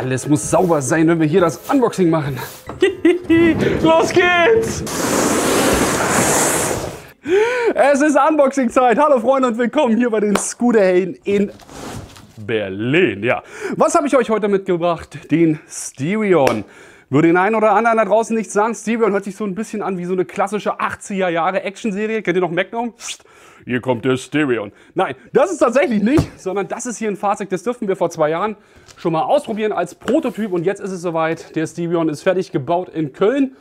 Alles muss sauber sein, wenn wir hier das Unboxing machen. Los geht's! Es ist Unboxing-Zeit. Hallo Freunde und willkommen hier bei den Scooterhelden in Berlin. Ja, was habe ich euch heute mitgebracht? Den Stereon. Würde den einen oder anderen da draußen nicht sagen, Stereon hört sich so ein bisschen an wie so eine klassische 80er Jahre Actionserie. Kennt ihr noch Magnum? Hier kommt der Stereon. Nein, das ist tatsächlich nicht, sondern das ist hier ein Fahrzeug, das dürften wir vor zwei Jahren schon mal ausprobieren als Prototyp und jetzt ist es soweit. Der Stereon ist fertig gebaut in Köln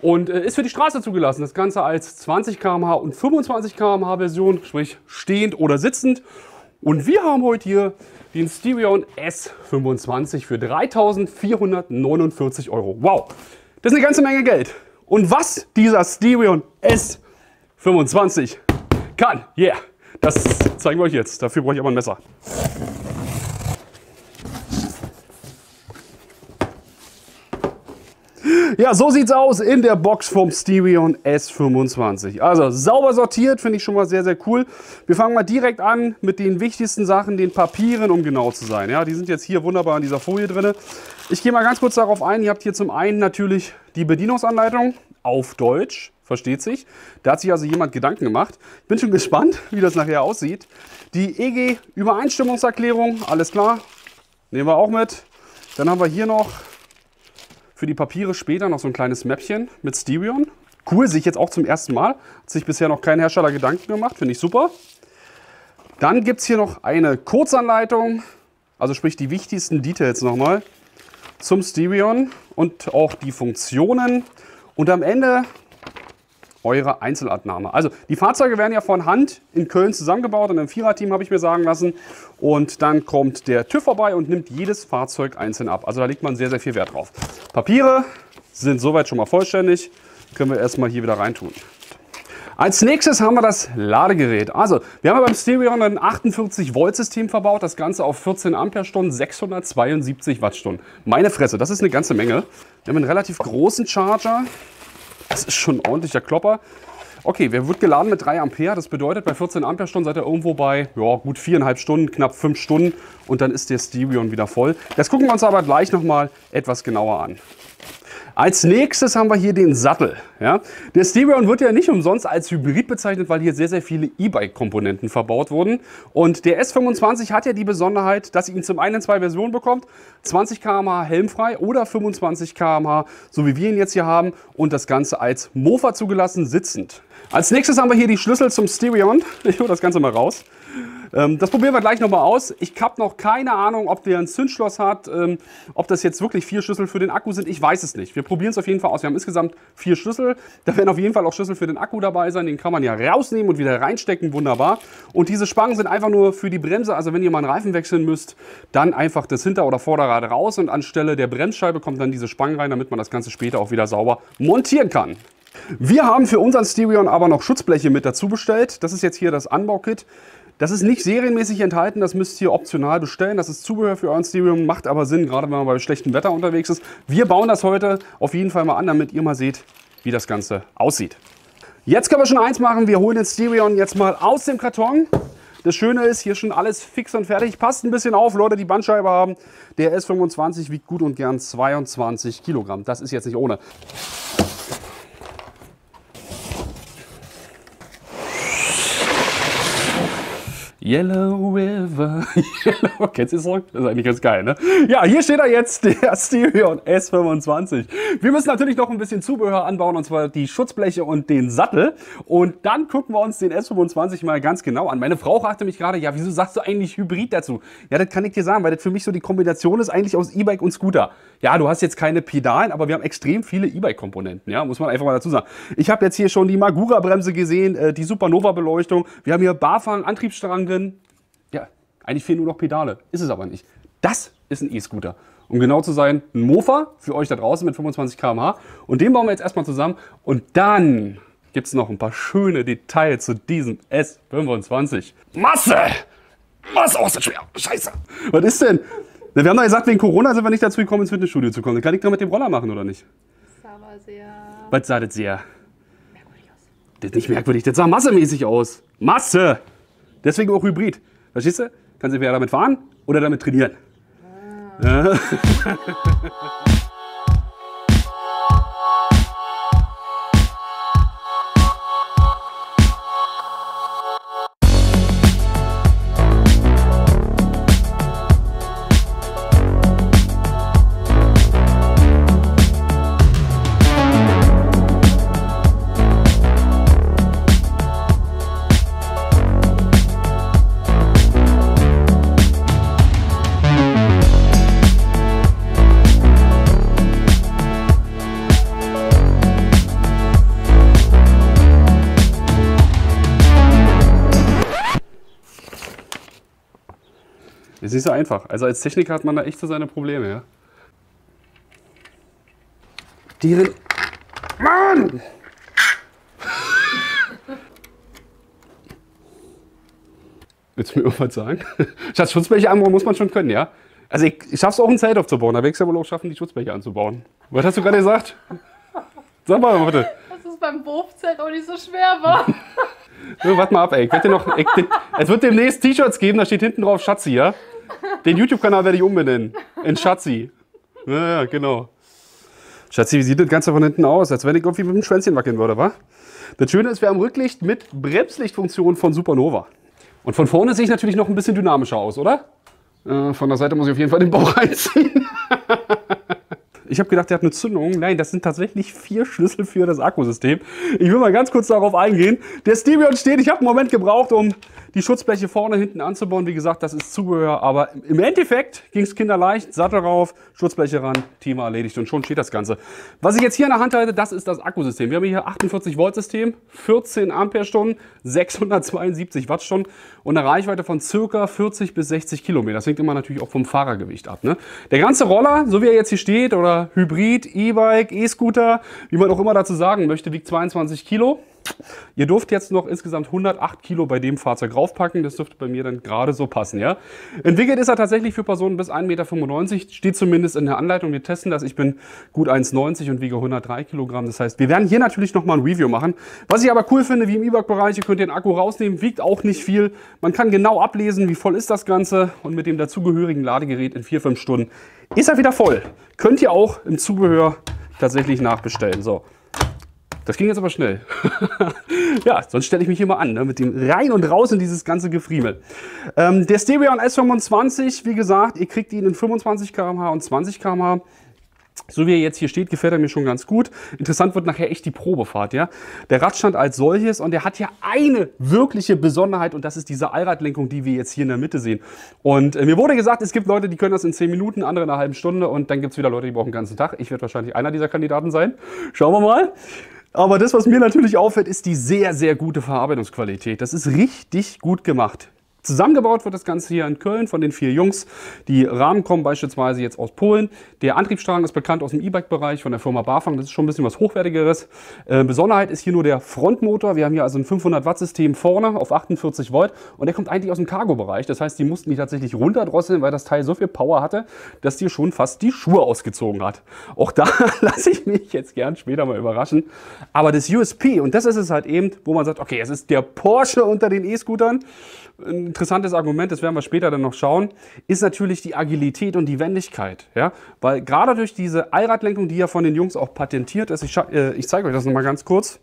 und äh, ist für die Straße zugelassen. Das Ganze als 20 km/h und 25 km/h Version, sprich stehend oder sitzend. Und wir haben heute hier den Stereon S25 für 3.449 Euro. Wow, das ist eine ganze Menge Geld. Und was dieser Stereon S25 kann, yeah, das zeigen wir euch jetzt. Dafür brauche ich aber ein Messer. Ja, so sieht's aus in der Box vom Stereon S25. Also sauber sortiert, finde ich schon mal sehr, sehr cool. Wir fangen mal direkt an mit den wichtigsten Sachen, den Papieren, um genau zu sein. Ja, die sind jetzt hier wunderbar in dieser Folie drin. Ich gehe mal ganz kurz darauf ein. Ihr habt hier zum einen natürlich die Bedienungsanleitung auf Deutsch, versteht sich. Da hat sich also jemand Gedanken gemacht. Ich bin schon gespannt, wie das nachher aussieht. Die EG-Übereinstimmungserklärung, alles klar, nehmen wir auch mit. Dann haben wir hier noch für die Papiere später noch so ein kleines Mäppchen mit Stereon. Cool, sehe ich jetzt auch zum ersten Mal. Hat sich bisher noch kein Hersteller Gedanken gemacht, finde ich super. Dann gibt es hier noch eine Kurzanleitung, also sprich die wichtigsten Details nochmal zum Stereon und auch die Funktionen. Und am Ende eure Einzelabnahme. Also die Fahrzeuge werden ja von Hand in Köln zusammengebaut in einem Viererteam, habe ich mir sagen lassen. Und dann kommt der TÜV vorbei und nimmt jedes Fahrzeug einzeln ab. Also da legt man sehr, sehr viel Wert drauf. Papiere sind soweit schon mal vollständig. Können wir erstmal hier wieder reintun. Als nächstes haben wir das Ladegerät. Also, wir haben beim Stereon ein 48 Volt System verbaut, das Ganze auf 14 Ampere-Stunden, 672 Wattstunden. Meine Fresse, das ist eine ganze Menge. Wir haben einen relativ großen Charger, das ist schon ein ordentlicher Klopper. Okay, der wird geladen mit 3 Ampere. Das bedeutet, bei 14 Ampere-Stunden seid ihr irgendwo bei ja, gut 4,5 Stunden, knapp 5 Stunden. Und dann ist der Stereon wieder voll. Das gucken wir uns aber gleich nochmal etwas genauer an. Als nächstes haben wir hier den Sattel. Ja? Der Stereon wird ja nicht umsonst als Hybrid bezeichnet, weil hier sehr, sehr viele E-Bike-Komponenten verbaut wurden. Und der S25 hat ja die Besonderheit, dass ihr ihn zum einen in zwei Versionen bekommt. 20 km/h helmfrei oder 25 km/h, so wie wir ihn jetzt hier haben. Und das Ganze als Mofa zugelassen, sitzend. Als nächstes haben wir hier die Schlüssel zum Stereon. Ich hole das Ganze mal raus. Ähm, das probieren wir gleich nochmal aus. Ich habe noch keine Ahnung, ob der ein Zündschloss hat, ähm, ob das jetzt wirklich vier Schlüssel für den Akku sind. Ich weiß es nicht. Wir probieren es auf jeden Fall aus. Wir haben insgesamt vier Schlüssel. Da werden auf jeden Fall auch Schlüssel für den Akku dabei sein. Den kann man ja rausnehmen und wieder reinstecken. Wunderbar. Und diese Spangen sind einfach nur für die Bremse. Also wenn ihr mal einen Reifen wechseln müsst, dann einfach das Hinter- oder Vorderrad raus und anstelle der Bremsscheibe kommt dann diese Spangen rein, damit man das Ganze später auch wieder sauber montieren kann. Wir haben für unseren Stereon aber noch Schutzbleche mit dazu bestellt. Das ist jetzt hier das Anbaukit. Das ist nicht serienmäßig enthalten, das müsst ihr optional bestellen. Das ist Zubehör für euren Stereo, macht aber Sinn, gerade wenn man bei schlechtem Wetter unterwegs ist. Wir bauen das heute auf jeden Fall mal an, damit ihr mal seht, wie das Ganze aussieht. Jetzt können wir schon eins machen, wir holen den Stereon jetzt mal aus dem Karton. Das Schöne ist, hier schon alles fix und fertig. Passt ein bisschen auf, Leute, die Bandscheibe haben. Der S25 wiegt gut und gern 22 Kilogramm. Das ist jetzt nicht ohne. Yellow River. Yellow. Kennst du den Song? Das ist eigentlich ganz geil, ne? Ja, hier steht er jetzt, der Stereon S25. Wir müssen natürlich noch ein bisschen Zubehör anbauen, und zwar die Schutzbleche und den Sattel. Und dann gucken wir uns den S25 mal ganz genau an. Meine Frau fragte mich gerade, ja, wieso sagst du eigentlich Hybrid dazu? Ja, das kann ich dir sagen, weil das für mich so die Kombination ist eigentlich aus E-Bike und Scooter. Ja, du hast jetzt keine Pedalen, aber wir haben extrem viele E-Bike-Komponenten, ja, muss man einfach mal dazu sagen. Ich habe jetzt hier schon die Magura-Bremse gesehen, äh, die Supernova-Beleuchtung. Wir haben hier Barfang, Antriebsstrang drin. Ja, eigentlich fehlen nur noch Pedale. Ist es aber nicht. Das ist ein E-Scooter. Um genau zu sein, ein Mofa für euch da draußen mit 25 km/h. Und den bauen wir jetzt erstmal zusammen. Und dann gibt es noch ein paar schöne Details zu diesem S25. Masse! Masse, oh, ist das schwer. Scheiße. Was ist denn? Wir haben doch gesagt, wegen Corona sind wir nicht dazu gekommen, ins Fitnessstudio zu kommen. Kann ich doch mit dem Roller machen, oder nicht? Das sah aber sehr Was sah das sehr? merkwürdig aus. Das ist nicht merkwürdig, das sah massemäßig aus. Masse! Deswegen auch Hybrid. Verstehst du? Kannst du entweder damit fahren oder damit trainieren. Ist nicht so einfach. Also als Techniker hat man da echt so seine Probleme, ja. Deren. Mann! Willst du mir irgendwas sagen? Schatz, Schutzbleche anbauen muss man schon können, ja? Also ich, ich schaff's auch ein Zelt aufzubauen, da wächst ja wohl auch schaffen, die Schutzbleche anzubauen. Was hast du gerade gesagt? Sag mal bitte. Dass es beim Wurfzelt auch nicht so schwer war. So, warte mal ab, ey. Ich werd dir noch, ich, es wird demnächst T-Shirts geben, da steht hinten drauf Schatzi, ja? Den YouTube-Kanal werde ich umbenennen. In Schatzi. Ja, genau. Schatzi, wie sieht das Ganze von hinten aus? Als wenn ich irgendwie mit dem Schwänzchen wackeln würde, wa? Das Schöne ist, wir haben Rücklicht mit Bremslichtfunktion von Supernova. Und von vorne sehe ich natürlich noch ein bisschen dynamischer aus, oder? Äh, von der Seite muss ich auf jeden Fall den Bauch reinziehen. Ich habe gedacht, der hat eine Zündung. Nein, das sind tatsächlich vier Schlüssel für das Akkusystem. Ich will mal ganz kurz darauf eingehen. Der Stereon steht, ich habe einen Moment gebraucht, um die Schutzbleche vorne, hinten anzubauen. Wie gesagt, das ist Zubehör, aber im Endeffekt ging es kinderleicht. Sattel rauf, Schutzbleche ran, Thema erledigt und schon steht das Ganze. Was ich jetzt hier in der Hand halte, das ist das Akkusystem. Wir haben hier 48 Volt System, 14 Ampere-Stunden, 672 Wattstunden und eine Reichweite von circa 40 bis 60 Kilometer. Das hängt immer natürlich auch vom Fahrergewicht ab. Ne? Der ganze Roller, so wie er jetzt hier steht, oder Hybrid, E-Bike, E-Scooter, wie man auch immer dazu sagen möchte, wiegt 22 Kilo. Ihr dürft jetzt noch insgesamt 108 Kilo bei dem Fahrzeug raufpacken. Das dürfte bei mir dann gerade so passen, ja. Entwickelt ist er tatsächlich für Personen bis 1,95 Meter. Steht zumindest in der Anleitung. Wir testen das. Ich bin gut 1,90 und wiege 103 Kilogramm. Das heißt, wir werden hier natürlich nochmal ein Review machen. Was ich aber cool finde, wie im E-Bike-Bereich, ihr könnt den Akku rausnehmen. Wiegt auch nicht viel. Man kann genau ablesen, wie voll ist das Ganze. Und mit dem dazugehörigen Ladegerät in 4-5 Stunden ist er wieder voll. Könnt ihr auch im Zubehör tatsächlich nachbestellen. So. Das ging jetzt aber schnell. ja, sonst stelle ich mich mal an, ne? mit dem rein und raus in dieses ganze Gefriemel. Ähm, der Stereon S25, wie gesagt, ihr kriegt ihn in 25 km/h und 20 km/h. So wie er jetzt hier steht, gefällt er mir schon ganz gut. Interessant wird nachher echt die Probefahrt, ja. Der Radstand als solches und der hat ja eine wirkliche Besonderheit und das ist diese Allradlenkung, die wir jetzt hier in der Mitte sehen. Und äh, mir wurde gesagt, es gibt Leute, die können das in 10 Minuten, andere in einer halben Stunde und dann gibt es wieder Leute, die brauchen den ganzen Tag. Ich werde wahrscheinlich einer dieser Kandidaten sein. Schauen wir mal. Aber das, was mir natürlich auffällt, ist die sehr, sehr gute Verarbeitungsqualität. Das ist richtig gut gemacht. Zusammengebaut wird das Ganze hier in Köln von den vier Jungs. Die Rahmen kommen beispielsweise jetzt aus Polen. Der Antriebsstrang ist bekannt aus dem E-Bike-Bereich von der Firma Bafang. Das ist schon ein bisschen was Hochwertigeres. Äh, Besonderheit ist hier nur der Frontmotor. Wir haben hier also ein 500 Watt System vorne auf 48 Volt und der kommt eigentlich aus dem Cargo-Bereich. Das heißt, die mussten die tatsächlich runterdrosseln, weil das Teil so viel Power hatte, dass dir schon fast die Schuhe ausgezogen hat. Auch da lasse ich mich jetzt gern später mal überraschen. Aber das USP, und das ist es halt eben, wo man sagt, okay, es ist der Porsche unter den E-Scootern interessantes Argument, das werden wir später dann noch schauen, ist natürlich die Agilität und die Wendigkeit. Ja? Weil gerade durch diese Allradlenkung, die ja von den Jungs auch patentiert ist, ich, äh, ich zeige euch das nochmal ganz kurz.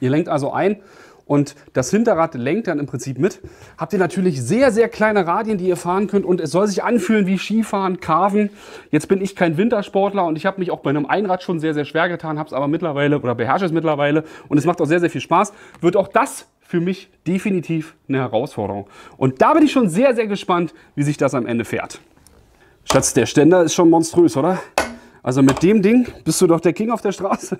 Ihr lenkt also ein und das Hinterrad lenkt dann im Prinzip mit. Habt ihr natürlich sehr, sehr kleine Radien, die ihr fahren könnt und es soll sich anfühlen wie Skifahren, Carven. Jetzt bin ich kein Wintersportler und ich habe mich auch bei einem Einrad schon sehr, sehr schwer getan, habe es aber mittlerweile oder beherrsche es mittlerweile und es macht auch sehr, sehr viel Spaß. Wird auch das für mich definitiv eine Herausforderung. Und da bin ich schon sehr, sehr gespannt, wie sich das am Ende fährt. Schatz, der Ständer ist schon monströs, oder? Also mit dem Ding bist du doch der King auf der Straße.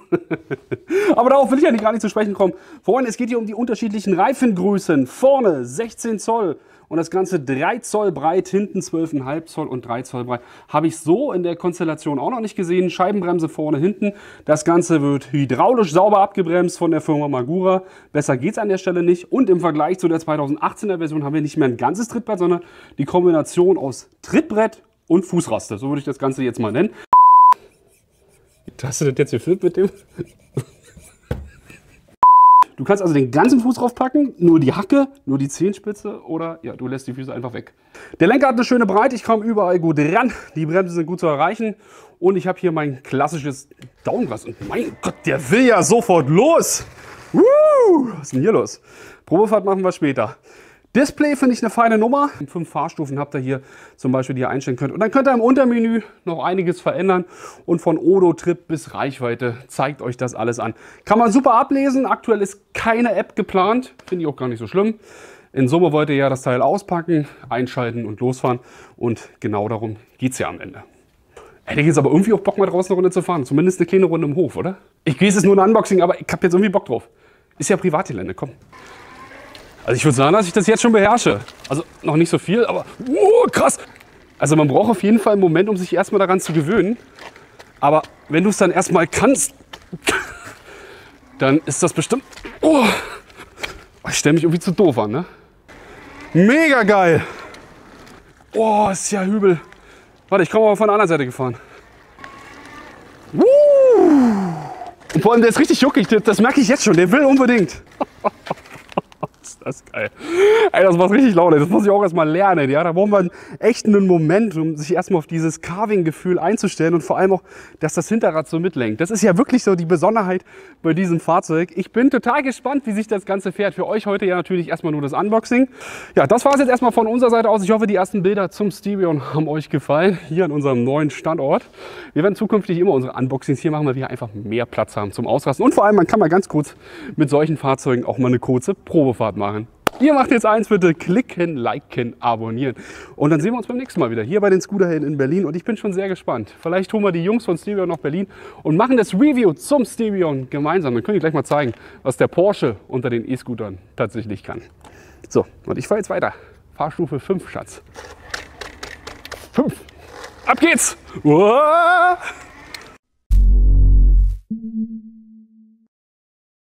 Aber darauf will ich ja nicht gar nicht zu sprechen kommen. Vorhin, es geht hier um die unterschiedlichen Reifengrößen. Vorne 16 Zoll, und das Ganze 3 Zoll breit, hinten 12,5 Zoll und 3 Zoll breit. Habe ich so in der Konstellation auch noch nicht gesehen. Scheibenbremse vorne, hinten. Das Ganze wird hydraulisch sauber abgebremst von der Firma Magura. Besser geht es an der Stelle nicht. Und im Vergleich zu der 2018er Version haben wir nicht mehr ein ganzes Trittbrett, sondern die Kombination aus Trittbrett und Fußraste. So würde ich das Ganze jetzt mal nennen. Hast du das jetzt gefilmt mit dem? Du kannst also den ganzen Fuß draufpacken, nur die Hacke, nur die Zehenspitze oder ja, du lässt die Füße einfach weg. Der Lenker hat eine schöne Breite, ich komme überall gut ran. Die Bremsen sind gut zu erreichen und ich habe hier mein klassisches Daumenglas. Und mein Gott, der will ja sofort los. Woo! Was ist denn hier los? Probefahrt machen wir später. Display finde ich eine feine Nummer. Fünf Fahrstufen habt ihr hier zum Beispiel, die ihr einstellen könnt. Und dann könnt ihr im Untermenü noch einiges verändern. Und von Odo-Trip bis Reichweite zeigt euch das alles an. Kann man super ablesen. Aktuell ist keine App geplant. Finde ich auch gar nicht so schlimm. In Summe wollt ihr ja das Teil auspacken, einschalten und losfahren. Und genau darum geht es ja am Ende. Hätte ich jetzt aber irgendwie auch Bock, mal draußen eine Runde zu fahren. Zumindest eine kleine Runde im Hof, oder? Ich weiß, es ist nur ein Unboxing, aber ich habe jetzt irgendwie Bock drauf. Ist ja Privatgelände, komm. Also ich würde sagen, dass ich das jetzt schon beherrsche. Also noch nicht so viel, aber oh, krass. Also man braucht auf jeden Fall einen Moment, um sich erstmal daran zu gewöhnen. Aber wenn du es dann erstmal kannst, dann ist das bestimmt... Oh, ich stelle mich irgendwie zu doof an, ne? Mega geil. Oh, ist ja übel. Warte, ich komme aber von der anderen Seite gefahren. Uh. Und vor allem, der ist richtig juckig. Das merke ich jetzt schon. Der will unbedingt. Das ist geil. Ey, das macht richtig Laune. Das muss ich auch erstmal lernen. Ja? Da braucht man echt einen Moment, um sich erstmal auf dieses Carving-Gefühl einzustellen und vor allem auch, dass das Hinterrad so mitlenkt. Das ist ja wirklich so die Besonderheit bei diesem Fahrzeug. Ich bin total gespannt, wie sich das Ganze fährt. Für euch heute ja natürlich erstmal nur das Unboxing. Ja, das war es jetzt erstmal von unserer Seite aus. Ich hoffe, die ersten Bilder zum Stereon haben euch gefallen. Hier an unserem neuen Standort. Wir werden zukünftig immer unsere Unboxings hier machen, weil wir einfach mehr Platz haben zum Ausrasten. Und vor allem, man kann mal ganz kurz mit solchen Fahrzeugen auch mal eine kurze Probefahrt machen machen. Ihr macht jetzt eins, bitte klicken, liken, abonnieren. Und dann sehen wir uns beim nächsten Mal wieder hier bei den Scooterhelden in Berlin. Und ich bin schon sehr gespannt. Vielleicht holen wir die Jungs von Stereon nach Berlin und machen das Review zum Stereon gemeinsam. Dann können ich gleich mal zeigen, was der Porsche unter den E-Scootern tatsächlich kann. So, und ich fahre jetzt weiter. Fahrstufe 5, Schatz. 5. Ab geht's! Uah!